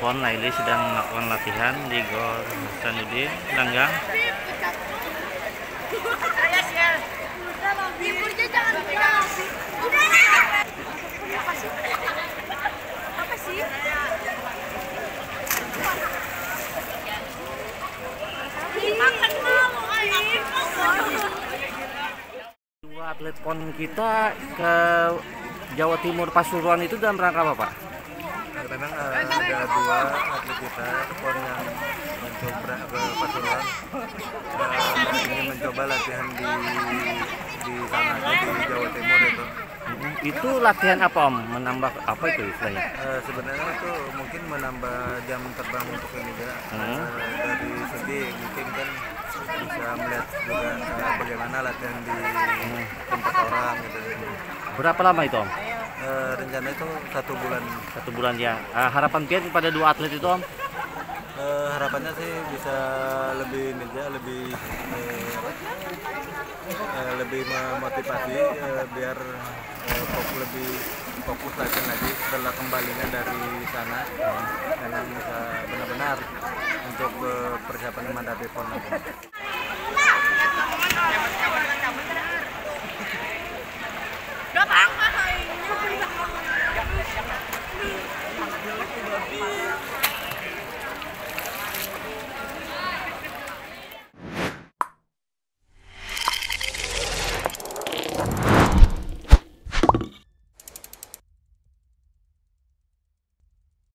Pon Laili sedang melakukan latihan di Gor Hasanuddin Langgang. Dua atlet pon kita ke Jawa Timur Pasuruan itu dalam rangka apa, Pak? Nah, memang eh, ada dua atlet kita pon yang mencoba ke Pasuruan eh, ingin mencoba latihan di di sana di Jawa Timur itu. Itu latihan apa, Om? Menambah apa itu istilahnya? Eh, sebenarnya itu mungkin menambah jam terbang untuk ini juga Hmm. Eh, dari segi mungkin kan bisa melihat juga eh, bagaimana latihan di tempat orang gitu. Berapa lama itu, Om? Eh, rencana itu satu bulan Satu bulan ya. Ah, harapan Pian kepada dua atlet itu, Om? Eh, harapannya sih bisa lebih ini aja, lebih? Eh, lebih memotivasi eh, biar eh, fokus lebih fokus latihan lagi setelah kembalinya dari sana dengan bisa benar-benar untuk persiapan menghadapi pon Davi.